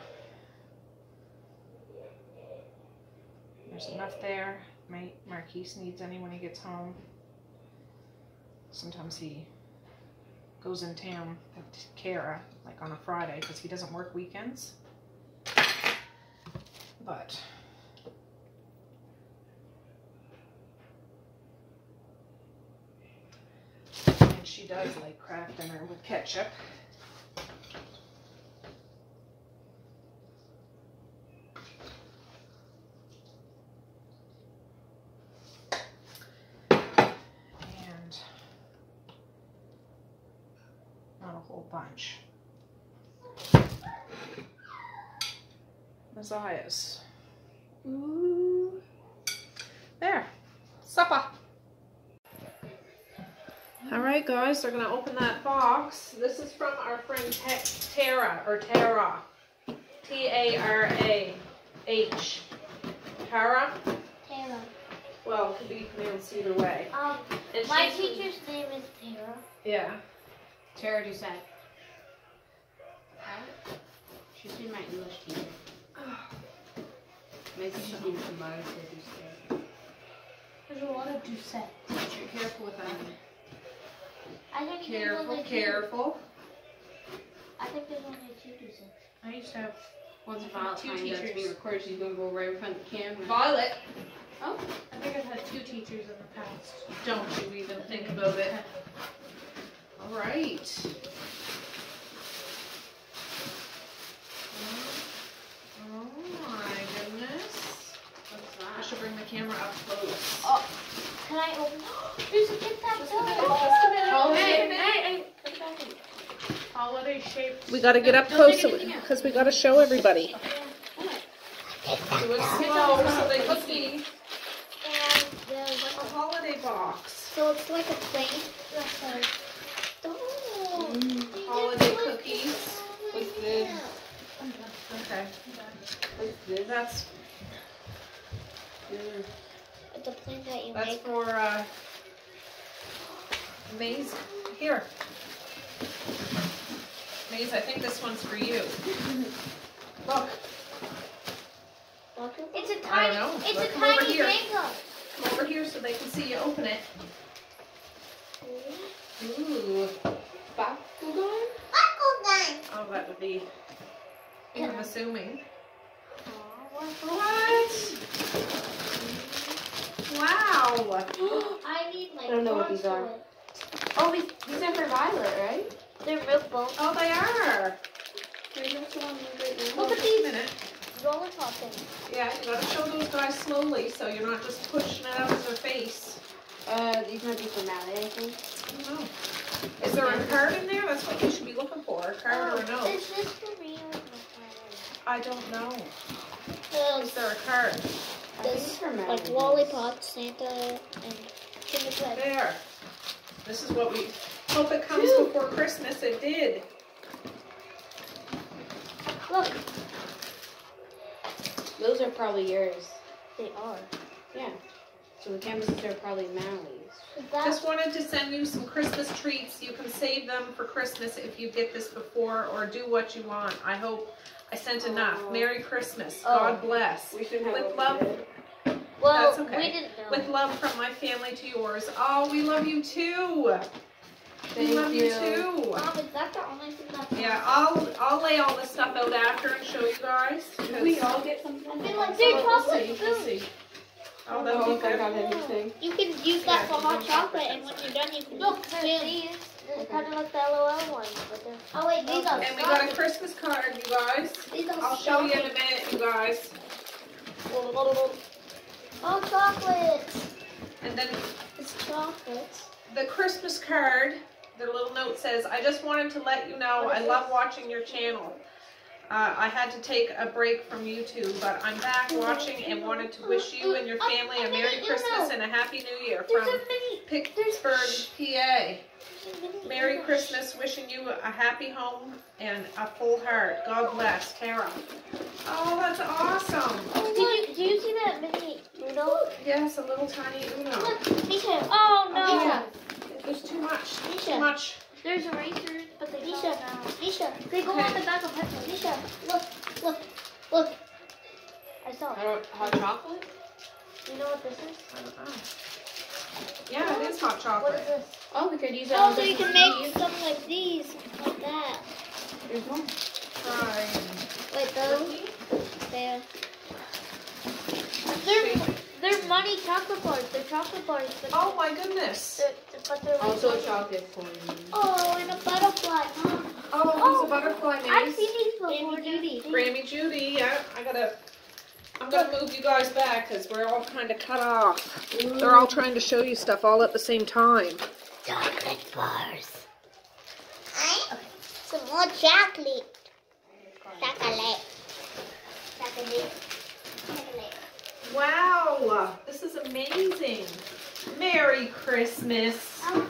There's enough there. My Marquise needs any when he gets home. Sometimes he goes in town with Kara, like on a Friday, because he doesn't work weekends. But and she does like Kraft dinner with ketchup. And not a whole bunch. Matthias. Ooh. There. Supper. All right, guys, they're gonna open that box. This is from our friend Te- Tara or Tara, T A R A H. Tara. Tara. Well, it could be pronounced either way. Um, And my she's- teacher's name is Tara. Yeah. Tara Doucette. She's been my English teacher. My teacher's name is Martha Doucette. There's a lot of Doucette. Be careful with that. I think Careful, careful. I think there's only two Doucette. I used to have Once Violet Two finds out it's being recorded, she's gonna go right in front of the camera. Violet. Oh. I think I've had two teachers in the past. Don't you even think about it. All right. Oh my goodness. What's I should bring the camera up close. Oh, can I open? There's a Tic Tac Oh, hey, hey, hey. Holiday shaped. We gotta get up close take so because we gotta show everybody. Do it slow so they can see And there's like a a, holiday box. so it's like a plate that says, oh, Mm, Holiday cookies. What's this? Okay. What's this? That's It's a plate that you that's make. for uh Maze. Here. Maze, I think this one's for you. Look. It's a tiny, don't know. it's Look, a come over tiny here. mango. Come over here so they can see you open it. Ooh. Bakugan? Bakugan. Oh, that would be. I'm assuming. What? Wow. I need like I don't know what these are. To it. Oh, these, these are for Violet, right? They're real bones. Oh, they are. Maybe that's the one we right now. Look at these minute. roller top things. Yeah, you gotta show those guys slowly so you're not just pushing it out of their face. Uh, these might be for Maddie, I think. I don't know. Is there a card in there? That's what you should be looking for. A card or a Oh, note. Is this for me or I don't know. my Is there a card? I think This, it's for Maddie. like lollipops, Santa, and Kinder Bread. There. This is what we hope it comes Phew. before Christmas. It did. Look, Those are probably yours. they are. Yeah. So the canvases are probably Mally's. Is Just wanted to send you some Christmas treats. You can save them for Christmas if you get this before or do what you want. I hope I sent enough. Oh. Merry Christmas. Oh. God bless. We shouldn't have With love. well, That's okay. we didn't know. With love from my family to yours. Oh, we love you too. we love you, you. too. Mom, is that the only thing that's Yeah, I'll I'll lay all this stuff out after and show you guys. Did we all get something? I feel like So they're we'll chocolate see, we'll see. Oh, Oh, that'll be if I good. got everything. You can use that Yeah, for hot chocolate, and to when you're done, you can Look, spin. these, they're kind of like the LOL ones, but they're. Oh wait, these are And we got a. Christmas card, you guys. These are I'll show you in a minute, you guys. Oh, chocolate! And then It's chocolate. the Christmas card, the little note says, I just wanted to let you know I love watching your channel. Uh, I had to take a break from YouTube, but I'm back watching and wanted to wish you and your family a Merry Christmas and a Happy New Year from. Pittsburgh, PA. Merry Christmas, wishing you a happy home and a full heart. God bless, Tara. Oh, that's awesome. Did you, did you see that mini Uno? Yes, a little tiny Uno. Look, Nisha. Oh no. It was too much. Too much. There's erasers, but they Nisha. Nisha. They go on the back of pencil. Nisha. Look. Look. Look. I saw. it. Hot, hot chocolate? You know what this is? I don't know. Yeah, it is hot What is chocolate. this? Oh, we could use it Oh, so you can different make something like these, like that. There's one. Try. Wait, those. There. They're they're money chocolate bars. They're chocolate bars, but Oh my goodness. they're, they're like Also money. chocolate for. Oh, and a butterfly. Oh, there's a oh, butterfly I've seen these before, Judy. Grammy Judy, yeah, I gotta, I'm gonna move you guys back because we're all kind of cut off. They're all trying to show you stuff all at the same time. Chocolate bars. Some more chocolate. Chocolate. Chocolate. Chocolate. Wow, this is amazing. Merry Christmas. Oh,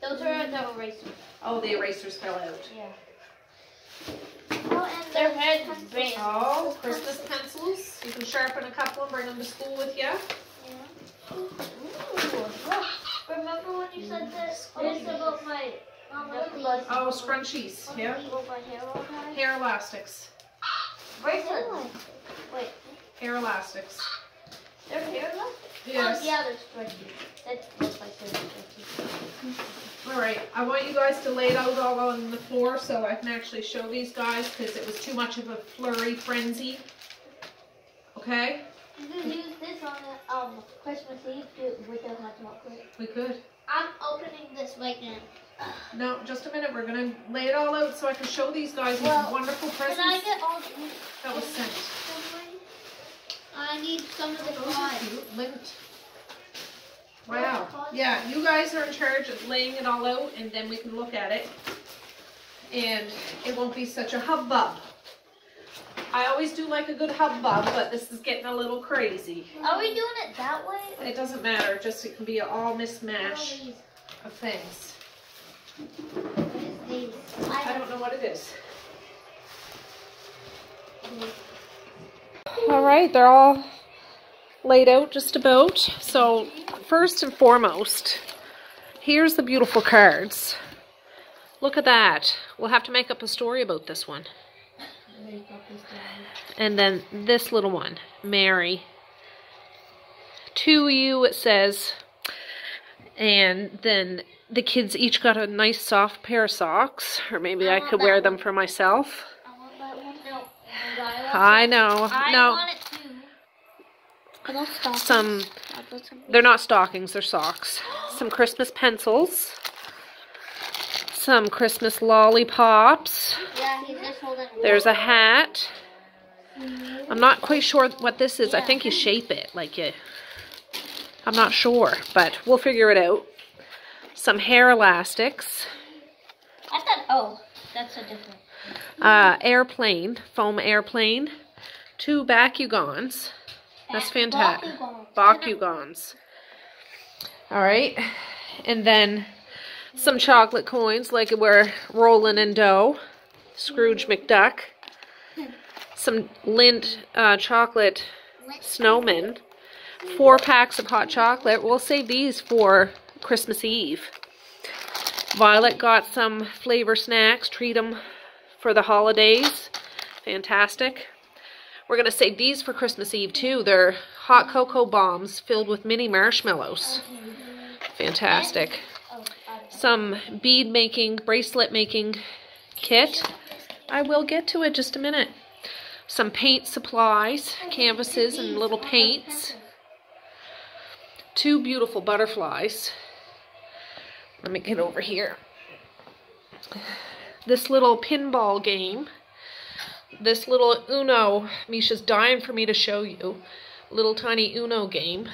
those are the erasers. Oh, the erasers fell out. Yeah. Oh, and their heads big. Oh, Christmas pencils. You can sharpen a couple and bring them to school with you. Yeah. Remember when you said this? This about my um, necklace. Oh, scrunchies, oh, yeah. With my hair all tied? Hair elastics. Bracelets. Wait, Hair elastics. they're hair? Yes. Oh, yeah, they're stretchy. That looks like they're stretchy. All right, I want you guys to lay it out all on the floor so I can actually show these guys because it was too much of a flurry frenzy. Okay, You can use this on the, um, Christmas Eve too, with the hot chocolate. we could. I'm opening this right now. No, just a minute. We're gonna lay it all out so I can show these guys these Well, wonderful Can I presents get all these? that was sent. I need some of the Those are cards. cute. Lint. Wow. Yeah, you guys are in charge of laying it all out, and then we can look at it, and it won't be such a hubbub. I always do like a good hubbub, but this is getting a little crazy. Are we doing it that way? It doesn't matter, just it can be all mismatch of things. What is these? I I don't know what it is. All right, they're all laid out just about. So, first and foremost, here's the beautiful cards. Look at that. We'll have to make up a story about this one. And then this little one, Mary. To you, it says. And then the kids each got a nice soft pair of socks. Or maybe I I, could wear one. them for myself. I want that one. No. I, want I know. I no. want it too. Are? Some Are those some- They're not stockings, they're socks. Some Christmas pencils. Some Christmas lollipops. Yeah, he's just holding. There's a hat. Mm-hmm. I'm not quite sure what this is. I think you shape it like you. I'm not sure, but we'll figure it out. Some hair elastics. I thought. Oh, that's a different. Uh, airplane, foam airplane. Two Bakugans. That's fantastic. Bakugans. All right. And then some chocolate coins like we're rolling in dough. Scrooge McDuck. Some Lindt uh, chocolate snowmen. Four packs of hot chocolate. We'll save these for Christmas Eve. Violet got some flavor snacks. Treat them for the holidays. Fantastic. We're going to save these for Christmas Eve too. They're hot cocoa bombs filled with mini marshmallows. Fantastic. Some bead making, bracelet making kit. I will get to it just a minute. Some paint supplies, canvases and little paints. Two beautiful butterflies. Let me get over here. This little pinball game this little Uno. Misha's dying for me to show you. Little tiny Uno game.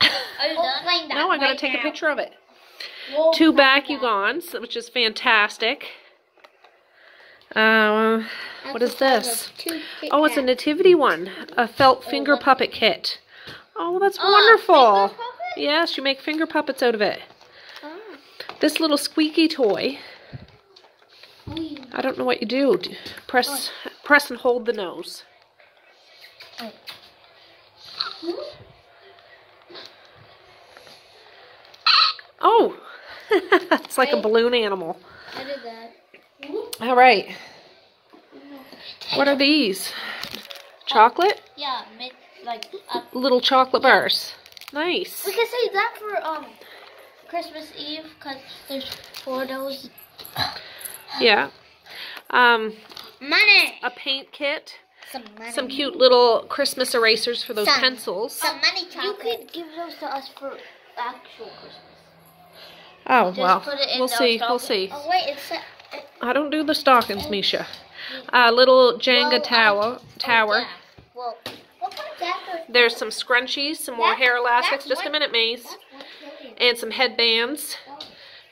Are you done? Playing that No, I gotta right take a picture of it. We'll Two play that. Bakugans, which is fantastic. Um, what is this? Oh, it's a nativity one. A felt finger puppet kit. Oh, that's wonderful. Yes, you make finger puppets out of it. This little squeaky toy. I don't know what you do. Press, press and hold the nose. Oh, it's like a balloon animal. I did that. All right. What are these? Chocolate? Yeah, like uh, Little chocolate bars. Nice. we can say that for um Christmas Eve because there's four of those. Yeah. Um, Money. a paint kit. Some money. Some cute little Christmas erasers for those Some. pencils. Some money chocolate. You could give those to us for actual Christmas. Oh, Just well, put it in we'll those see. We'll see. Oh wait, it's a, I don't do the stockings, Misha. A little Jenga Well, um, tower. Tower. Oh, yeah. Well, what kind of that? There's some scrunchies, some more That's- hair elastics. that's Just a minute, Maze. That's one million. And some headbands.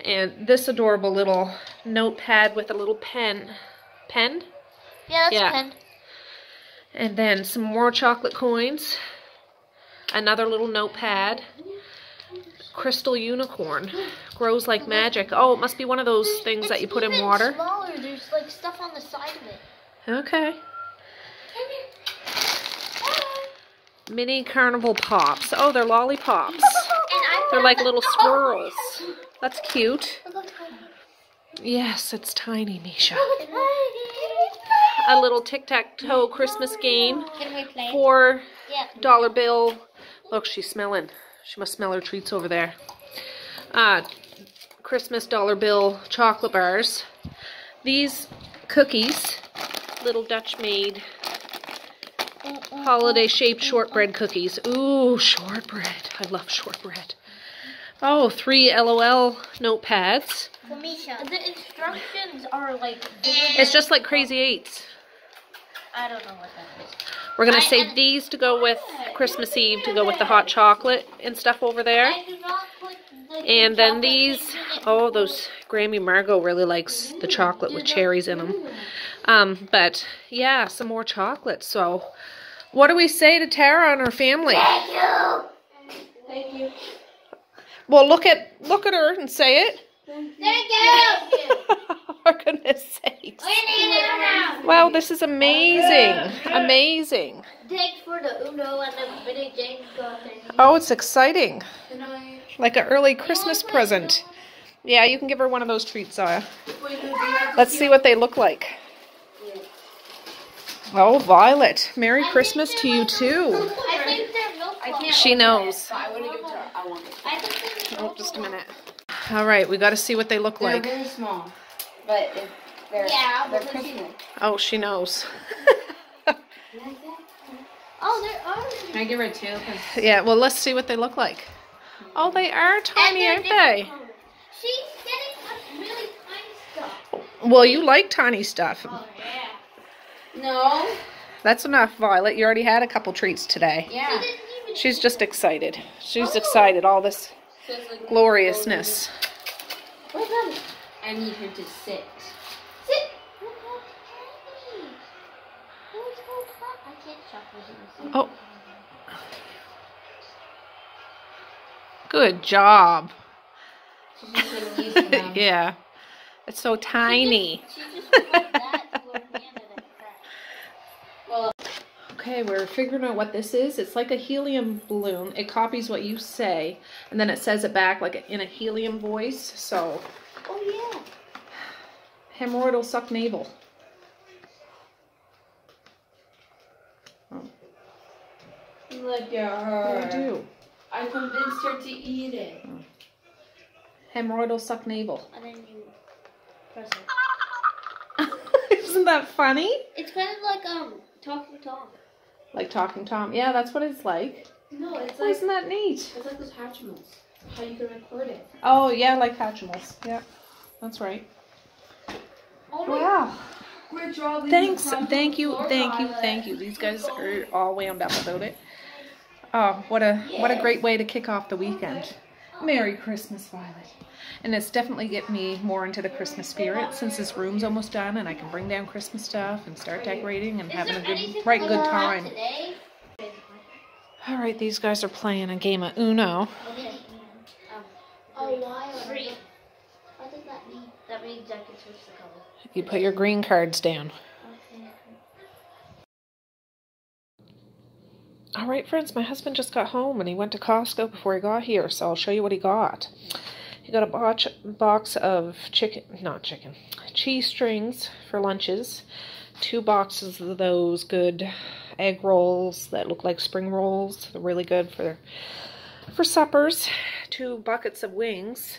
And this adorable little notepad with a little pen. Pen? Yeah, that's Yeah. a pen. And then some more chocolate coins. Another little notepad. Crystal unicorn. Grows like magic. Oh, it must be one of those things that you put in water. Smaller. There's like stuff on the side of it. Okay. Mini carnival pops. Oh, they're lollipops. They're like little swirls. That's cute. Look how tiny. Yes, it's tiny, Misha. Look A little tic-tac-toe Christmas game. Can we play? Four dollar bill. Look, she's smelling. She must smell her treats over there. Uh, Christmas dollar bill chocolate bars. These cookies, little Dutch made mm, mm, holiday shaped mm, shortbread cookies. Ooh, shortbread. I love shortbread. Oh, three LOL notepads. Felicia. The instructions are like. It's just like Crazy Eights. I don't know what that is. We're gonna save and- these to go with Christmas Eve to go with the hot chocolate and stuff over there. I do not put the And then these, things in it. oh, those Grammy Margot really likes the chocolate with cherries in them. Um, but yeah, some more chocolate. So, what do we say to Tara and her family? Thank you. Thank you. Well, look at look at her and say it. Thank you. For goodness sakes! We need. Wow, this is amazing, amazing. Thanks for the Uno and the Billy James got. Oh, it's exciting, like an early Christmas present. Yeah, you can give her one of those treats, Zaya. Let's see what they look like. Oh, Violet, Merry Christmas to you too. I think I balls. can't She knows. Oh, just a minute. All right, we got to see what they look They're like. very small, but if they're Yeah, they're but. Christmas. Oh, she knows. Oh, they're Can I give her two? 'Cause yeah, well, let's see what they look like. Oh, they are tiny, they're aren't they? colors. She's getting us really tiny stuff. Well, you like tiny stuff. Oh yeah. no. That's enough, Violet. You already had a couple treats today. Yeah. Didn't even. She's just excited. She's excited. All this gloriousness. What's that? I need her to sit. Sit. Look how tiny. Oh, it's so. I can't shop. Oh. Good job. She's just getting used to them. Yeah. It's so tiny. She just put that to her hand and it cracked. Okay, we're figuring out what this is. It's like a helium balloon. It copies what you say, and then it says it back like in a helium voice. So, Oh yeah. hemorrhoidal suck navel. Look at What do her. I do? I convinced her to eat it. Hemorrhoidal suck navel. And then you press it. Isn't that funny? It's kind of like um talking Tom. Like talking Tom. Yeah, that's what it's like. No, it's like isn't that neat? it's like those Hatchimals. How you can record it. Oh, yeah, like Hatchimals. Yeah, that's right. Oh. Wow. Thanks, thank you, thank you, thank you. These guys are all wound up about it. Oh, what a what a great way to kick off the weekend. Merry Christmas, Violet. And it's definitely getting me more into the Christmas spirit since this room's almost done and I can bring down Christmas stuff and start decorating and having a good, right good time. All right, these guys are playing a game of Uno. Um, oh, why? Three. What does that mean? That means I can switch the color. You put your green cards down. All right, friends, my husband just got home and he went to Costco before he got here, so I'll show you what he got. He got a box, box of chicken, not chicken, cheese strings for lunches, two boxes of those good egg rolls that look like spring rolls. They're really good for for suppers. Two buckets of wings.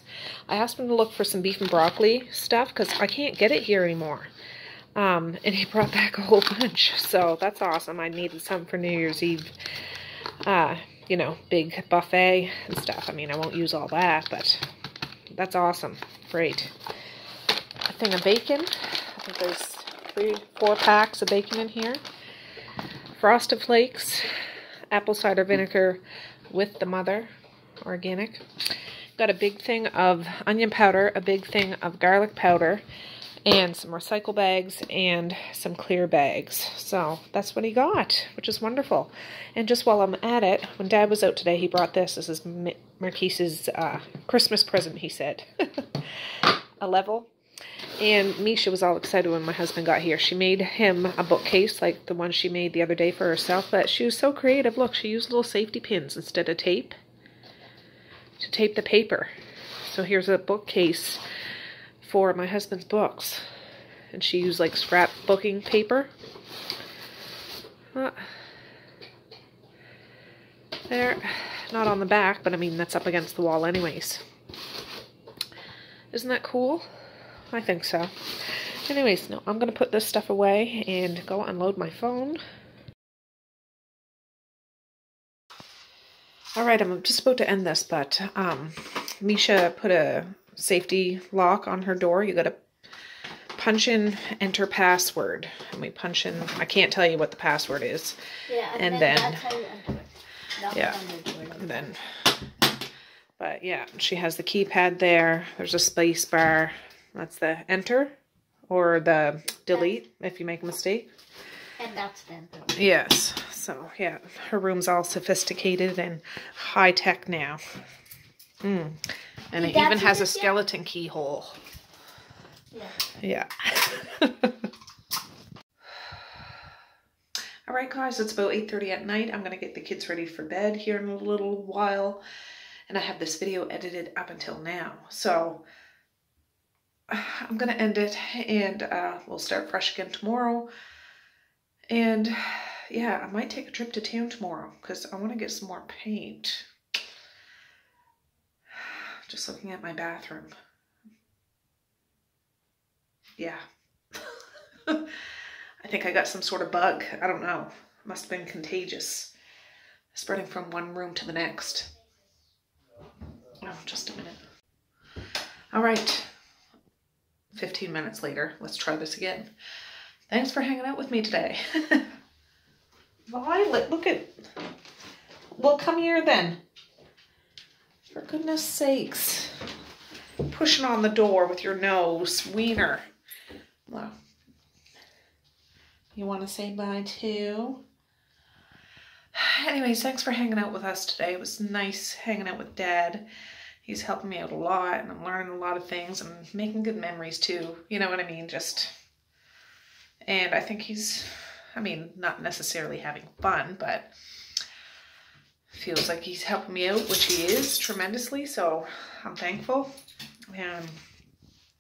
I asked him to look for some beef and broccoli stuff because I can't get it here anymore. Um, and he brought back a whole bunch. So that's awesome. I needed some for New Year's Eve. Uh, you know, big buffet and stuff. I mean, I won't use all that, but that's awesome. Great. A thing of bacon. I think there's three, four packs of bacon in here. Frosted Flakes, apple cider vinegar with the mother, organic. Got a big thing of onion powder, a big thing of garlic powder, and some recycle bags and some clear bags. So that's what he got, which is wonderful. And just while I'm at it, when Dad was out today, he brought this. This is Marquise's uh, Christmas present, he said. a level. And Misha was all excited when my husband got here. She made him a bookcase like the one she made the other day for herself, but she was so creative. Look, she used little safety pins instead of tape to tape the paper. So here's a bookcase for my husband's books. And she used like scrapbooking paper. Uh, there, not on the back, but I mean, that's up against the wall anyways. Isn't that cool? I think so. Anyways, no, I'm going to put this stuff away and go unload my phone. Alright, I'm just about to end this, but um, Misha put a safety lock on her door. You got to punch in enter password. And we punch in, I can't tell you what the password is. Yeah, And then- that's how you enter it. Not Yeah. the. And then, but yeah, she has the keypad there. There's a space bar. That's the enter or the delete if you make a mistake. And that's then. Yes. So yeah, her room's all sophisticated and high tech now. Mm. And it even has a skeleton keyhole. Yeah. Yeah. All right, guys, it's about 8.30 at night. I'm going to get the kids ready for bed here in a little while. And I have this video edited up until now. So I'm going to end it and uh, we'll start fresh again tomorrow. And yeah, I might take a trip to town tomorrow because I want to get some more paint. Just looking at my bathroom. Yeah. I think I got some sort of bug. I don't know. Must have been contagious. Spreading from one room to the next. Oh, just a minute. All right. 15 minutes later. Let's try this again. Thanks for hanging out with me today. Violet, look at. Well, come here then. For goodness sakes. Pushing on the door with your nose. Wiener. Well. You want to say bye too? Anyways, thanks for hanging out with us today. It was nice hanging out with Dad. He's helping me out a lot and I'm learning a lot of things I'm making good memories too. You know what I mean? Just. And I think he's, I mean, not necessarily having fun, but feels like he's helping me out, which he is tremendously. So I'm thankful. And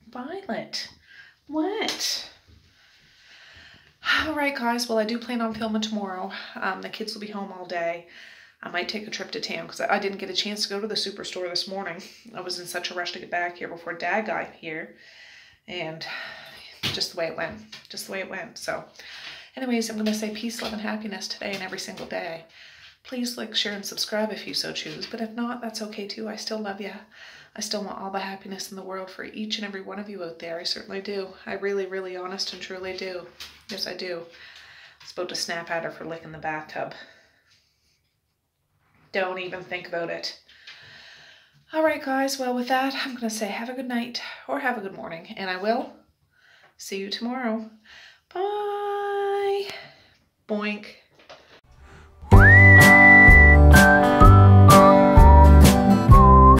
Violet, what? All right, guys. Well, I do plan on filming tomorrow. Um, the kids will be home all day. I might take a trip to town because I didn't get a chance to go to the superstore this morning. I was in such a rush to get back here before Dad got here. And just the way it went. Just the way it went. So, anyways, I'm going to say peace, love, and happiness today and every single day. Please like, share, and subscribe if you so choose. But if not, that's okay too. I still love you. I still want all the happiness in the world for each and every one of you out there. I certainly do. I really, really honest and truly do. Yes, I do. I was about to snap at her for licking the bathtub. Don't even think about it. All right, guys. Well, with that, I'm going to say have a good night or have a good morning. And I will see you tomorrow. Bye. Boink.